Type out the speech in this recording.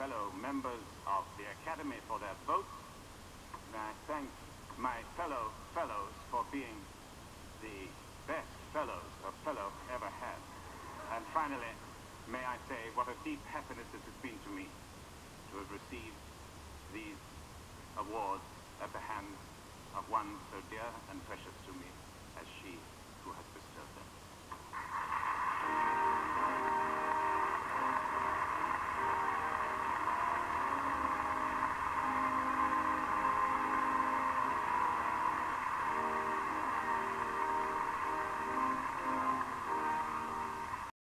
fellow members of the Academy for their votes. and I thank my fellow fellows for being the best fellows a fellow ever had. And finally, may I say what a deep happiness it has been to me to have received these awards at the hands of one so dear and precious to me